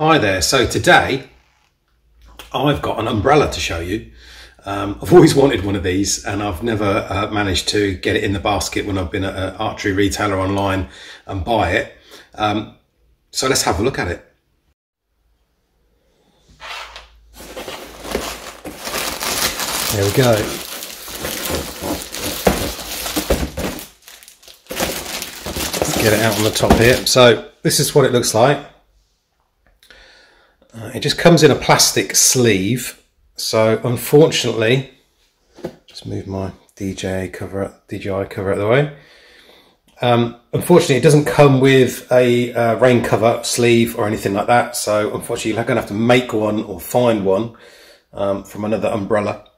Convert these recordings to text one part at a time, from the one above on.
Hi there. So today I've got an umbrella to show you. Um, I've always wanted one of these and I've never uh, managed to get it in the basket when I've been at an archery retailer online and buy it. Um, so let's have a look at it. There we go. Let's get it out on the top here. So this is what it looks like. It just comes in a plastic sleeve. So unfortunately, just move my DJI cover, DJI cover out of the way. Um, unfortunately, it doesn't come with a uh, rain cover sleeve or anything like that. So unfortunately, you're going to have to make one or find one um, from another umbrella.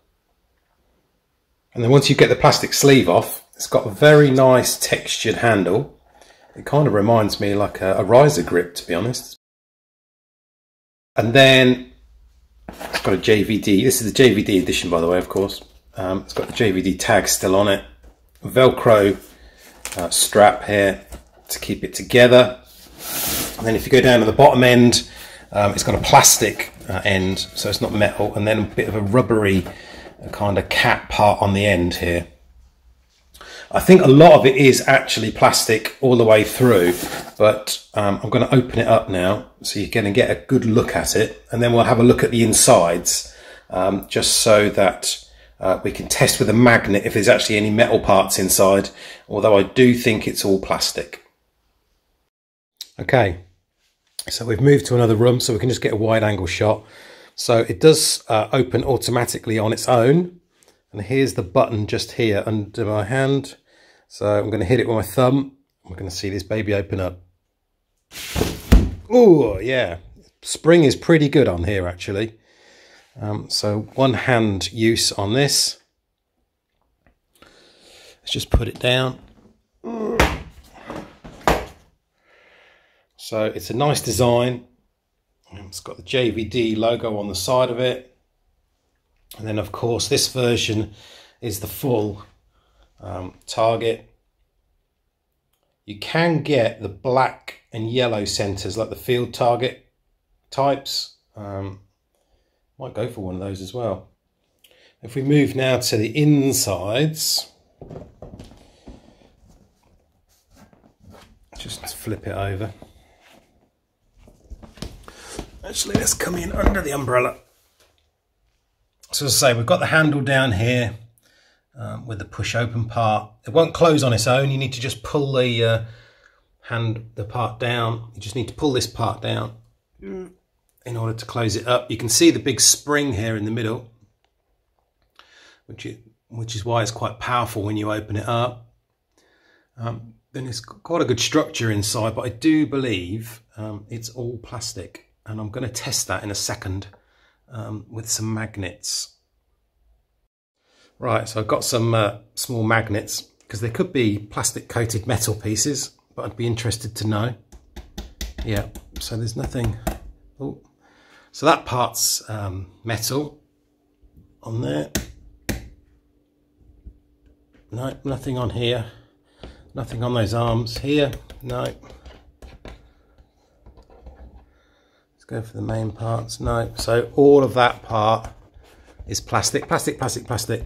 And then once you get the plastic sleeve off, it's got a very nice textured handle. It kind of reminds me like a, a riser grip, to be honest. And then it's got a JVD. This is the JVD edition, by the way, of course. Um, it's got the JVD tag still on it. Velcro uh, strap here to keep it together. And then if you go down to the bottom end, um, it's got a plastic uh, end, so it's not metal, and then a bit of a rubbery uh, kind of cap part on the end here. I think a lot of it is actually plastic all the way through, but um, I'm going to open it up now so you're going to get a good look at it. And then we'll have a look at the insides um, just so that uh, we can test with a magnet if there's actually any metal parts inside, although I do think it's all plastic. Okay, so we've moved to another room so we can just get a wide angle shot. So it does uh, open automatically on its own and here's the button just here under my hand. So I'm going to hit it with my thumb. We're going to see this baby open up. Oh, yeah. Spring is pretty good on here, actually. Um, so one hand use on this. Let's just put it down. So it's a nice design. It's got the JVD logo on the side of it. And then, of course, this version is the full um, target. You can get the black and yellow centers like the field target types. Um, might go for one of those as well. If we move now to the insides, just flip it over. Actually, let's come in under the umbrella. So as I say, we've got the handle down here um, with the push open part. It won't close on its own. You need to just pull the uh, hand, the part down. You just need to pull this part down in order to close it up. You can see the big spring here in the middle, which is, which is why it's quite powerful when you open it up. Um, then it's a good structure inside, but I do believe um, it's all plastic. And I'm going to test that in a second um, with some magnets. Right, so I've got some uh, small magnets because they could be plastic coated metal pieces, but I'd be interested to know. Yeah, so there's nothing. Oh, so that part's um, metal on there. No, nothing on here. Nothing on those arms here. No. Go for the main parts. No, so all of that part is plastic, plastic, plastic, plastic.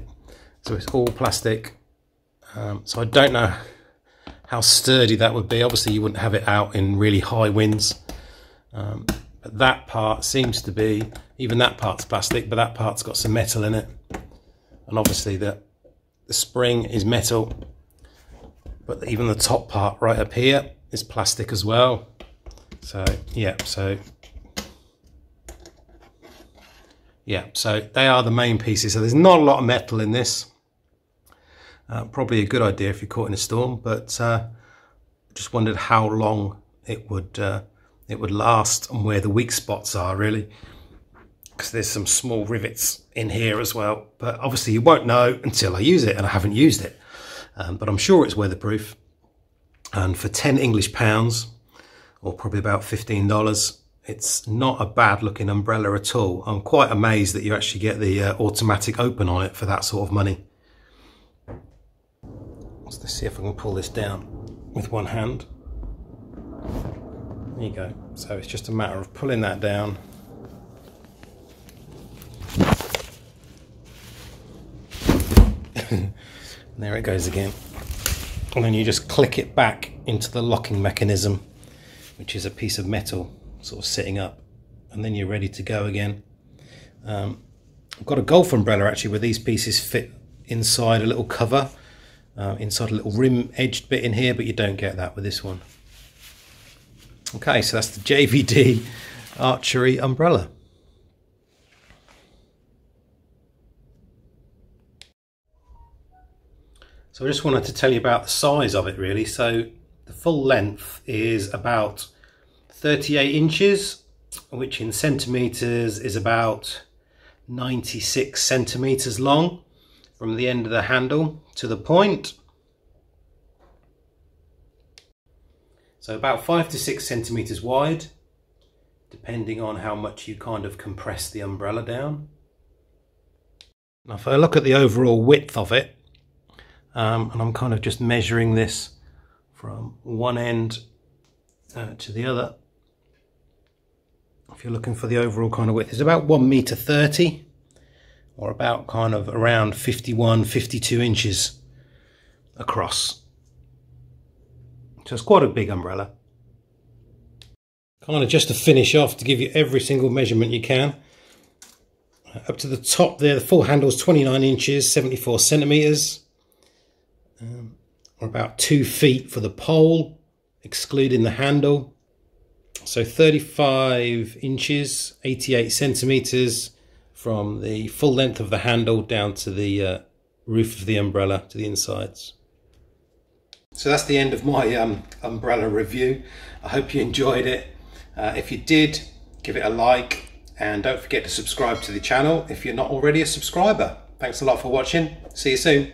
So it's all plastic. Um, so I don't know how sturdy that would be. Obviously you wouldn't have it out in really high winds. Um, but that part seems to be, even that part's plastic, but that part's got some metal in it. And obviously the, the spring is metal, but even the top part right up here is plastic as well. So yeah, so yeah, so they are the main pieces. So there's not a lot of metal in this. Uh, probably a good idea if you're caught in a storm, but uh, just wondered how long it would uh, it would last and where the weak spots are really. Because there's some small rivets in here as well, but obviously you won't know until I use it, and I haven't used it. Um, but I'm sure it's weatherproof. And for 10 English pounds, or probably about $15, it's not a bad looking umbrella at all. I'm quite amazed that you actually get the uh, automatic open on it for that sort of money. Let's see if I can pull this down with one hand. There you go. So it's just a matter of pulling that down. there it goes again. And then you just click it back into the locking mechanism, which is a piece of metal sort of sitting up. And then you're ready to go again. Um, I've got a golf umbrella actually where these pieces fit inside a little cover, uh, inside a little rim edged bit in here, but you don't get that with this one. Okay, so that's the JVD archery umbrella. So I just wanted to tell you about the size of it really. So the full length is about 38 inches, which in centimetres is about 96 centimetres long from the end of the handle to the point. So about five to six centimetres wide, depending on how much you kind of compress the umbrella down. Now if I look at the overall width of it, um, and I'm kind of just measuring this from one end uh, to the other, if you're looking for the overall kind of width, it's about 1 meter 30 or about kind of around 51, 52 inches across. So it's quite a big umbrella. Kind of just to finish off to give you every single measurement you can. Up to the top there, the full handle is 29 inches, 74 centimetres. Um, or about two feet for the pole, excluding the handle. So 35 inches, 88 centimeters from the full length of the handle down to the uh, roof of the umbrella to the insides. So that's the end of my um, umbrella review. I hope you enjoyed it. Uh, if you did, give it a like and don't forget to subscribe to the channel if you're not already a subscriber. Thanks a lot for watching. See you soon.